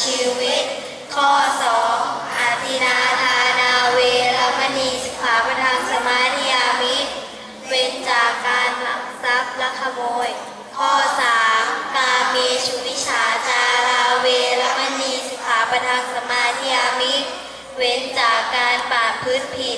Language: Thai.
ชีวิต ข้อสองาตินาทานาเวรมณีสิขาประทางสมาธิามิตรเว้นจากการหลักทรัพย์และขโมย ข้อสามกาเมชุวิชาจาราเวรมณีสิขาประทางสมาธิามิตรเว้นจากการปาดพื้นผี